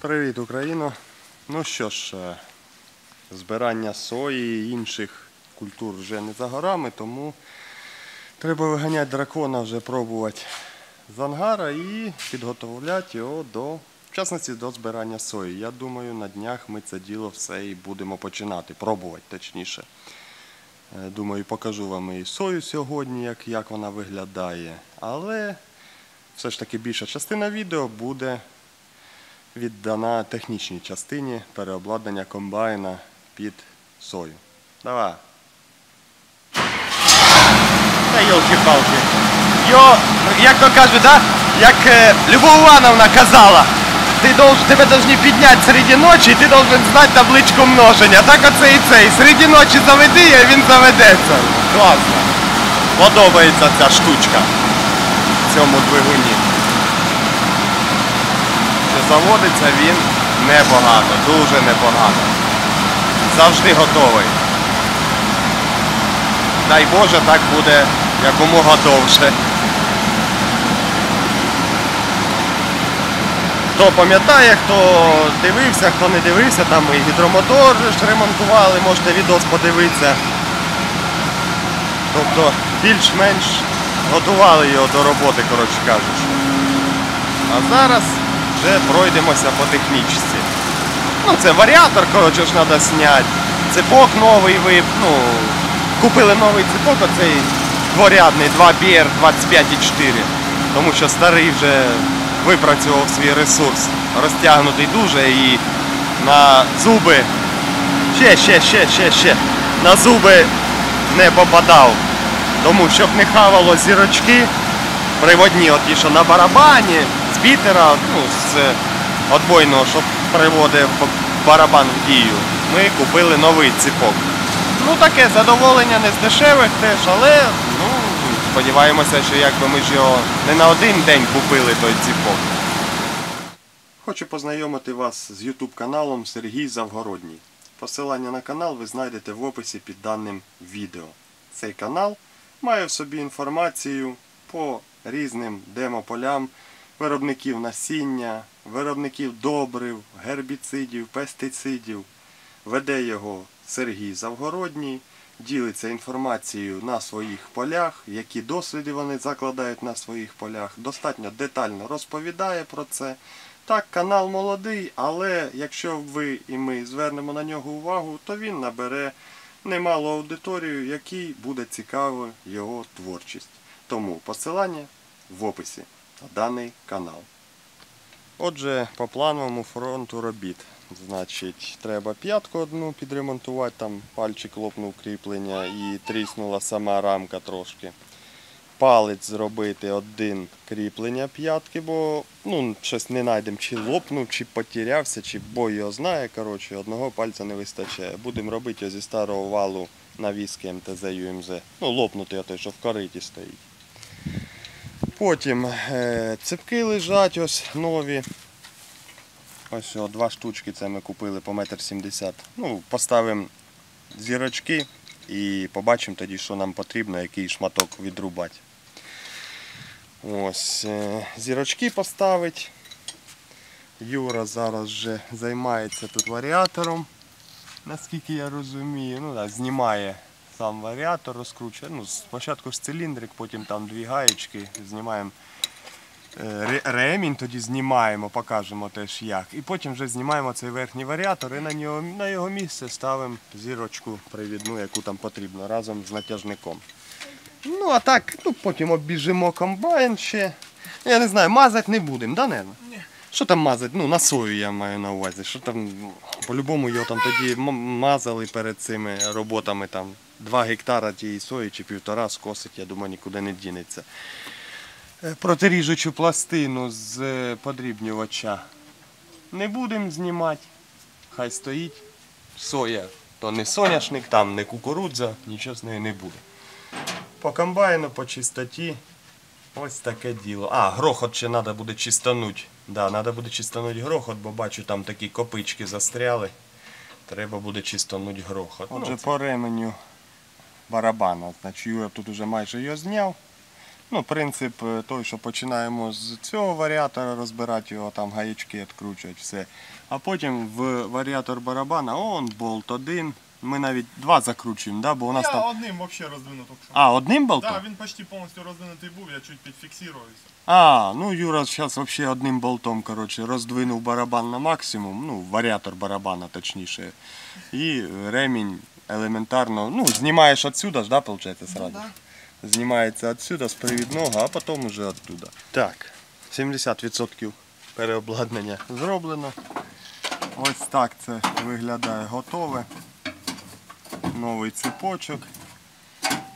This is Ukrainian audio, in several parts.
Привіт, Україно! Ну що ж, е, збирання сої і інших культур вже не за горами, тому треба виганяти дракона, вже пробувати з ангара і підготовляти його до, в частності, до збирання сої. Я думаю, на днях ми це діло все і будемо починати, пробувати точніше. Е, Думаю, покажу вам і сою сьогодні, як, як вона виглядає. Але все ж таки більша частина відео буде віддана технічній частині переобладнання комбайна під сою. Давай. Та йолки-палки. Йо, як то кажуть, да? як е, Любов Івановна казала, ти долж, тебе повинні підняти серед ночі, і ти должен знати табличку множення. Так оце і це. І серед ночі заведи, і він заведеться. Класно. Подобається ця штучка в цьому двигуні. Заводиться він непогано, дуже непогано. Завжди готовий. Дай Боже, так буде якомога довше. Хто пам'ятає, хто дивився, хто не дивився, там і гідромотор ж ремонтували, можете відос подивитися. Тобто більш-менш готували його до роботи, коротше кажучи. А зараз вже пройдемося по технічці. Ну, це варіатор, коротше ж треба зняти. Цепок новий ви, ну, купили новий цепок, оцей дворядний 2BR 25,4. Тому що старий вже випрацював свій ресурс. Розтягнутий дуже і на зуби. Ще, ще, ще, ще, ще. На зуби не попадав. Тому щоб не хавало зірочки, приводні, от ті, що на барабані, з бітера, ну, з отбойного, щоб приводив барабан в дію, ми купили новий ціпок. Ну таке задоволення не з дешевих теж, але ну, сподіваємося, що якби ми ж його не на один день купили той ціпок. Хочу познайомити вас з YouTube каналом Сергій Завгородній. Посилання на канал ви знайдете в описі під даним відео. Цей канал має в собі інформацію по різним демополям виробників насіння, виробників добрив, гербіцидів, пестицидів. Веде його Сергій Завгородній, ділиться інформацією на своїх полях, які досліди вони закладають на своїх полях, достатньо детально розповідає про це. Так, канал молодий, але якщо ви і ми звернемо на нього увагу, то він набере немалу аудиторію, якій буде цікава його творчість. Тому посилання в описі даний канал. Отже, по плановому фронту робіт. Значить, треба п'ятку одну підремонтувати, там пальчик лопнув кріплення і тріснула сама рамка трошки. Палець зробити один кріплення п'ятки, бо ну, щось не знайдемо, чи лопнув, чи потерявся, чи бой його знає. Коротше, одного пальця не вистачає. Будемо робити зі старого валу навіски МТЗ ЮМЗ. Ну, лопнути той, що в кориті стоїть. Потім е, цепки лежать ось нові. Ось о, два штучки це ми купили по метр сімдесят. Ну, поставимо зірочки і побачимо тоді, що нам потрібно, який шматок відрубати. Ось, е, зірочки поставить. Юра зараз вже займається тут варіатором, наскільки я розумію. Ну, так, знімає сам варіатор, розкручує. Ну, спочатку ж циліндрик, потім там дві гаєчки, знімаємо е, ремінь, тоді знімаємо, покажемо теж як. І потім вже знімаємо цей верхній варіатор і на нього, на його місце ставимо зірочку привідну, яку там потрібно, разом з натяжником. Ну, а так, ну, потім обіжимо комбайн ще. Я не знаю, мазати не будемо, да, Нена? Що там мазати? Ну, на сою я маю на увазі. Що там, по-любому його там тоді мазали перед цими роботами там 2 гектара тієї сої чи півтора скосить, я думаю, нікуди не дінеться. Е, Протиріжучу пластину з е, подрібнювача не будемо знімати. Хай стоїть. Соя, то не соняшник, там не кукурудза, нічого з нею не буде. По комбайну, по чистоті. Ось таке діло. А, грохот ще треба буде чистануть. Да, треба буде чистануть грохот, бо бачу, там такі копички застряли. Треба буде чистануть грохот. Отже, по ременю барабана. Значить, Юра тут уже майже його зняв. Ну, принцип е, той, що починаємо з цього варіатора розбирати його, там гаячки відкручувати, все. А потім в варіатор барабана, он болт один. Ми навіть два закручуємо, да? бо у нас Я там. одним вообще роздвинув. А, одним болтом? Да, він почти повністю роздвинутий був, я чуть підфіксувався. А, ну Юра зараз взагалі одним болтом коротше, роздвинув барабан на максимум, ну, варіатор барабана точніше. І ремінь елементарно, ну, знімаєш отсюда ж, да, виходить, сразу? Знімається отсюда з привідного, а потім уже оттуда. Так, 70% переобладнання зроблено. Ось так це виглядає готове. Новий цепочок.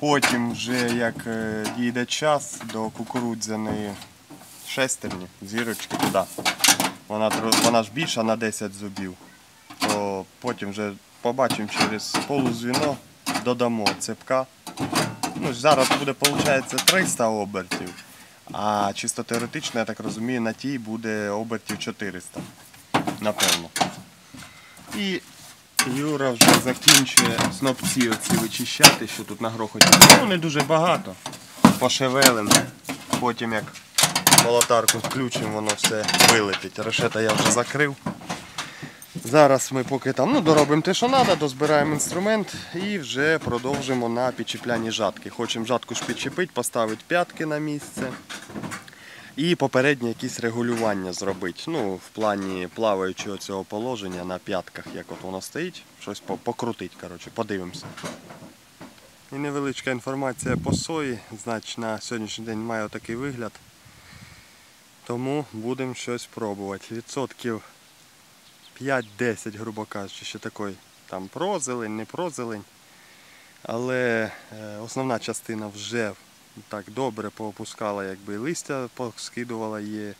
Потім вже як е, дійде час до кукурудзяної шестерні, зірочки туди. Вона, вона ж більша на 10 зубів. То потім вже побачимо через полузвіно, додамо цепка. Ну, зараз буде, виходить, 300 обертів. А чисто теоретично, я так розумію, на тій буде обертів 400. Напевно. І Юра вже закінчує снопці оці вичищати, що тут на грохоті. Ну, не дуже багато. Пошевелим. Потім як молотарку включимо, воно все вилетить. Решета я вже закрив. Зараз ми поки там ну, доробимо те, що треба, дозбираємо інструмент і вже продовжимо на підчіпляні жатки. Хочемо жатку ж підчепити, поставити п'ятки на місце. І попереднє якісь регулювання зробити. Ну, в плані плаваючого цього положення на п'ятках, як от воно стоїть, щось покрутить, коротше, подивимося. І невеличка інформація по сої, значить на сьогоднішній день має отакий вигляд. Тому будемо щось пробувати. Відсотків 5-10, грубо кажучи, ще такий там прозелень, не прозелень. Але е, основна частина вже так добре поопускала, якби листя поскидувала є.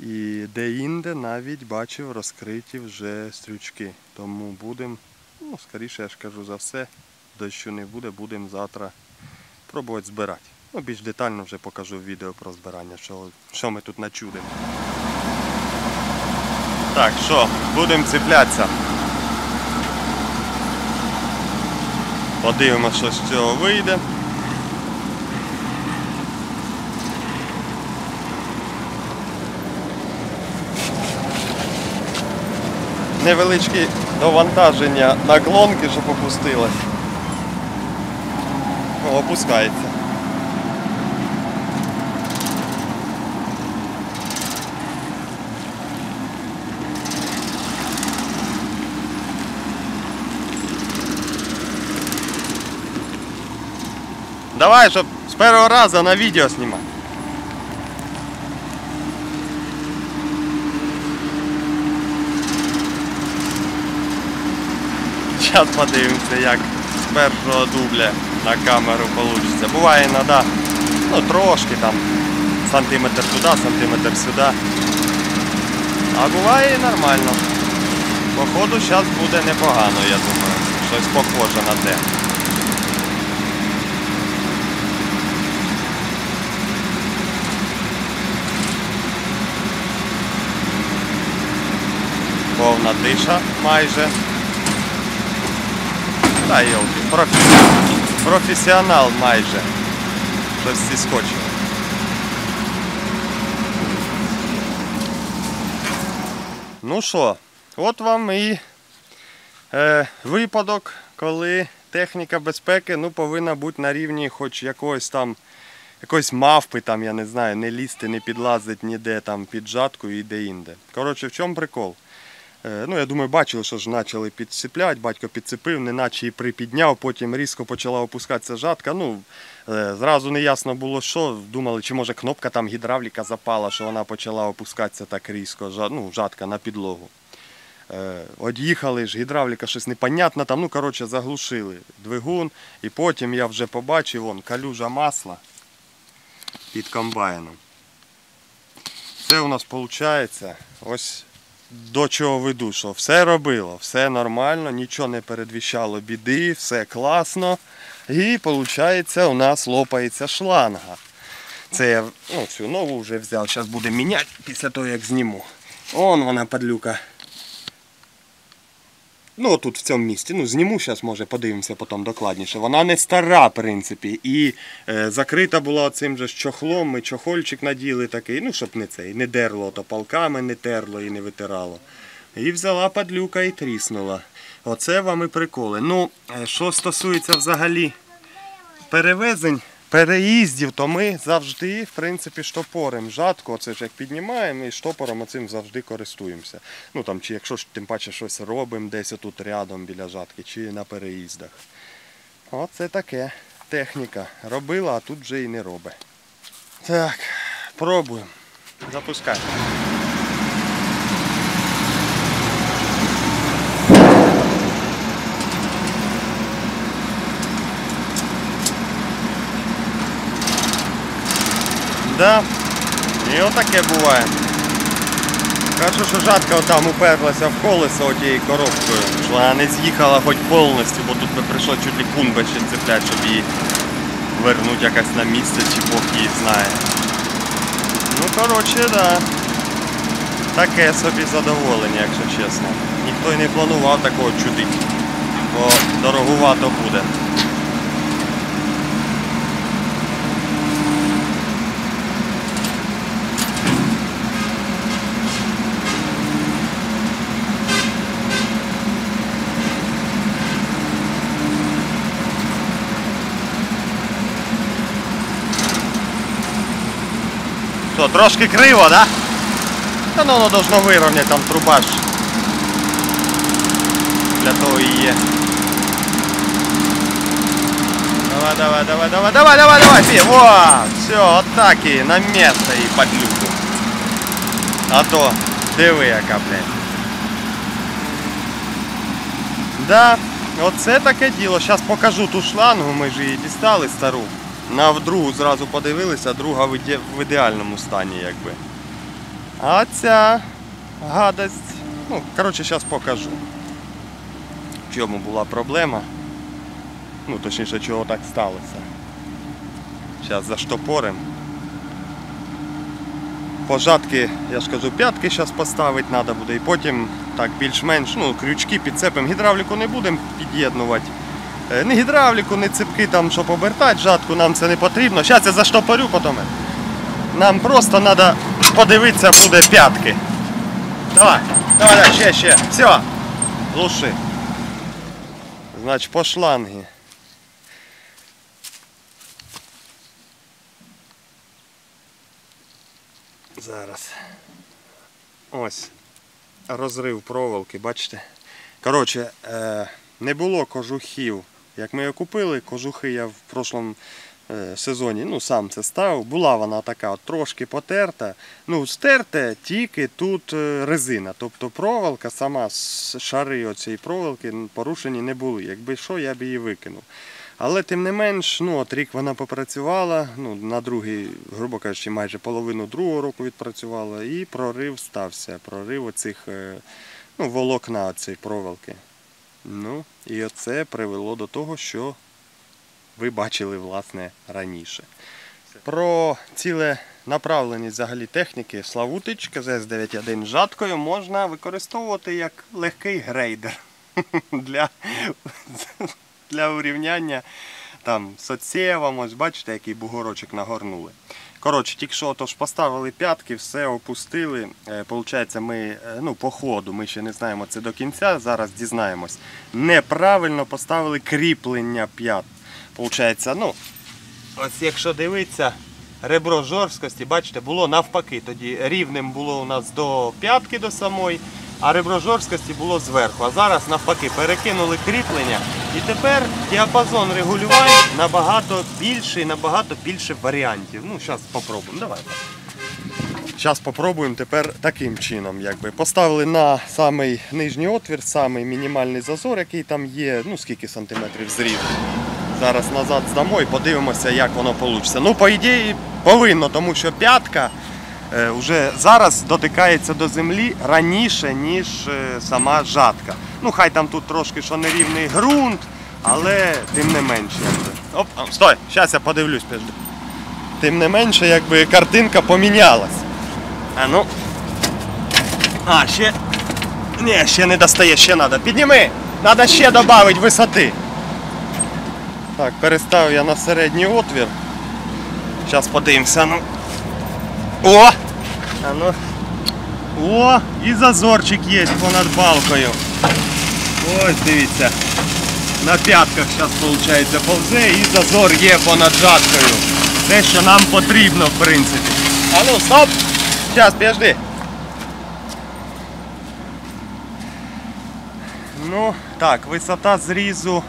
І де-інде навіть бачив розкриті вже стрючки. Тому будемо, ну, скоріше я ж кажу за все, дощу не буде, будемо завтра пробувати збирати. Ну, більш детально вже покажу відео про збирання, що, що ми тут начудимо. Так, що, будемо цеплятися. Подивимося, що з цього вийде. Невеличкі довантаження наклонки, щоб опустилось. Опускається. Давай, щоб з першого разу на відео знімати. Зараз подивимося, як з першого дубля на камеру вийде. Буває іноді, ну трошки там сантиметр туди, сантиметр сюди. А буває нормально. Походу зараз буде непогано, я думаю. Щось похоже на те. Повна тиша майже. Та йолки, професіонал. Професіонал майже. Щось зіскочило. Ну що, от вам і е, випадок, коли техніка безпеки ну, повинна бути на рівні хоч якогось там якоїсь мавпи, там, я не знаю, не лізти, не підлазити ніде там під жатку і де-інде. Коротше, в чому прикол? Е, Ну, я думаю, бачили, що ж почали підсипляти, батько підсипив, неначе і припідняв, потім різко почала опускатися жатка. Ну, е, зразу не ясно було, що. Думали, чи може кнопка там гідравліка запала, що вона почала опускатися так різко, ну, жатка на підлогу. Е, Од'їхали ж, гідравліка щось непонятно, там, ну, коротше, заглушили двигун, і потім я вже побачив, вон, калюжа масла під комбайном. Це у нас виходить ось до чого веду, що все робило, все нормально, нічого не передвіщало біди, все класно. І виходить, у нас лопається шланга. Це я ну, цю нову вже взяв, зараз будемо міняти після того, як зніму. Вон вона падлюка. Ну, отут в цьому місці. Ну, зніму зараз, може, подивимося потім докладніше. Вона не стара, в принципі. І е, закрита була цим же чохлом. Ми чохольчик наділи такий, ну, щоб не цей, не дерло, то палками не терло і не витирало. І взяла падлюка і тріснула. Оце вам і приколи. Ну, е, що стосується взагалі перевезень, переїздів, то ми завжди, в принципі, штопорим жатку. Оце ж як піднімаємо і штопором оцим завжди користуємося. Ну там, чи якщо тим паче щось робимо десь отут рядом біля жатки, чи на переїздах. Оце таке техніка. Робила, а тут вже і не робить. Так, пробуємо. Запускай. Да. І отаке буває. Кажу, що жатка отам уперлася в колесо отією коробкою, що вона не з'їхала хоч повністю, бо тут би прийшло чуть ли ще цеплять, щоб її вернути якось на місце, чи Бог її знає. Ну, коротше, да. Таке собі задоволення, якщо чесно. Ніхто й не планував такого чудити, бо дорогувато буде. Що, трошки криво, да? Та ну воно должно вирівняти, там труба ж. Для того і є. Давай, давай, давай, давай, давай, давай, давай, пі. Во! Все, отак і на місце і подлюку. А то, диви яка, блядь. Да, оце таке діло. Зараз покажу ту шлангу, ми ж її дістали стару. На другу зразу подивилися, друга в ідеальному стані, якби. А ця гадость. Ну, коротше, зараз покажу. В чому була проблема. Ну, точніше, чого так сталося. Зараз заштопорим. Пожатки, я ж кажу, п'ятки зараз поставити треба буде. І потім так більш-менш, ну, крючки підцепимо. Гідравліку не будемо під'єднувати. Е, Ні гідравліку, ні цепки там, щоб обертати жатку, нам це не потрібно. Зараз я заштопорю потім. Нам просто треба подивитися буде п'ятки. Давай, давай, давай, ще, ще. Все. Глуши. Значить, по шланги. Зараз. Ось. Розрив проволоки, бачите? Коротше, е, не було кожухів. Як ми його купили, кожухи я в прошлому е, сезоні ну, сам це ставив. Була вона така от, трошки потерта. Ну, стерте тільки тут е, резина. Тобто проволока, сама шари оцієї проволоки порушені не були. Якби що, я б її викинув. Але тим не менш, ну от рік вона попрацювала, ну на другий, грубо кажучи, майже половину другого року відпрацювала, і прорив стався. Прорив оцих е, ну, волокна цієї проволоки. Ну, і оце привело до того, що ви бачили власне раніше. Про ціле направленість взагалі техніки Славутич КЗС-91 з жаткою можна використовувати як легкий грейдер для, для урівняння там соцсєвом, ось бачите, який бугорочок нагорнули. Коротше, тільки що тож поставили п'ятки, все опустили. Е, Получається, ми е, ну, по ходу, ми ще не знаємо це до кінця, зараз дізнаємось. Неправильно поставили кріплення п'ят. Получається, ну, ось якщо дивитися, ребро жорсткості, бачите, було навпаки. Тоді рівним було у нас до п'ятки до самої, а ребро жорсткості було зверху. А зараз навпаки перекинули кріплення. І тепер діапазон регулювань набагато більший, набагато більше варіантів. Ну, зараз спробуємо. Давай. Зараз спробуємо тепер таким чином. Якби. Поставили на самий нижній отвір, самий мінімальний зазор, який там є, ну скільки сантиметрів зрів. Зараз назад здамо і подивимося, як воно вийде. Ну, по ідеї, повинно, тому що п'ятка вже зараз дотикається до землі раніше, ніж е, сама жатка. Ну, хай там тут трошки що нерівний ґрунт, але тим не менше. Оп, стой, зараз я подивлюсь. підожди. Тим не менше, якби картинка помінялась. А ну. А, ще. Ні, ще не достає, ще треба. Підніми! Треба ще додати висоти. Так, переставив я на середній отвір. Зараз подивимося. Ну. О! А ну. О! І зазорчик є понад балкою. Ось дивіться. На п'ятках зараз виходить повзе і зазор є понад жаткою. Те, що нам потрібно, в принципі. А ну, стоп! Зараз, підожди. Ну, так, висота зрізу,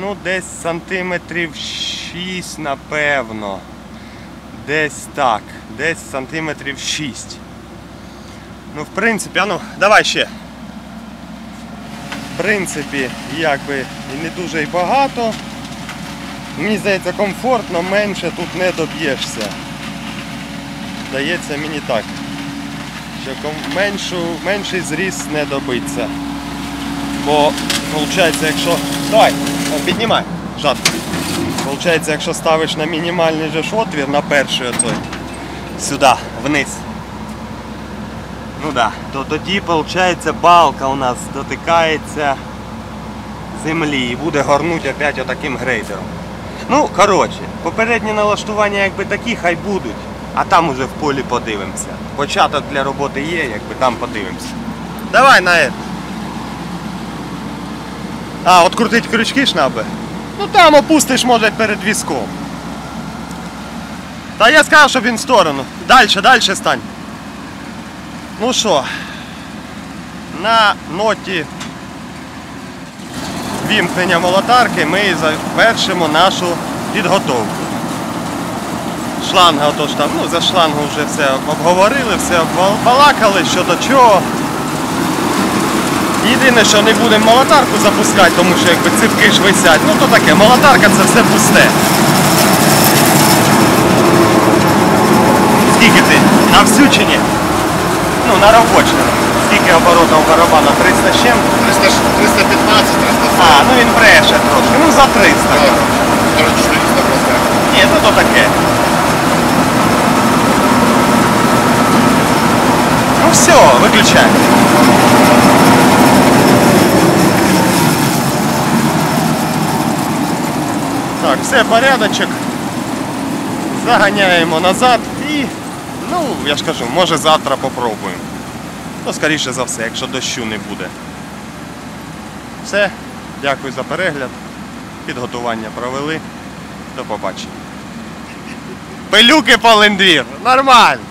ну, десь сантиметрів 6, напевно. Десь так, десь сантиметрів 6. Ну, в принципі, а ну, давай ще. В принципі, якби і не дуже й багато. Мені здається, комфортно, менше тут не доб'єшся. Здається мені так. Що меншу, менший зріз не добиться. Бо, виходить, якщо. Давай, піднімай, жатку. Получається, якщо ставиш на мінімальний же отвір, на перший отой, сюди, вниз. Ну да, то тоді, виходить, балка у нас дотикається землі і буде горнути опять отаким грейдером. Ну, коротше, попередні налаштування якби такі, хай будуть, а там уже в полі подивимося. Початок для роботи є, якби там подивимося. Давай на это. А, от крутить крючки надо? Ну там опустиш, може, перед візком. Та я сказав, щоб він в сторону. Дальше, дальше стань. Ну що, на ноті вімкнення молотарки ми завершимо нашу підготовку. Шланга отож там, ну за шлангу вже все обговорили, все оббалакали, що до чого. Єдине, що не будемо молотарку запускати, тому що якби ципки ж висять. Ну то таке, молотарка це все пусте. Скільки ти? На всю чи ні? Ну, на робочу. Скільки оборотів барабана? 300 з чим? 300, 315, 340. А, ну він бреше трошки. Ну за 300. Даже 400 просто. Ні, ну то таке. Ну все, виключай. Так, все, порядочок. Заганяємо назад і, ну, я ж кажу, може завтра попробуємо. Ну, скоріше за все, якщо дощу не буде. Все, дякую за перегляд. Підготування провели. До побачення. Пилюки по лендвір. Нормально.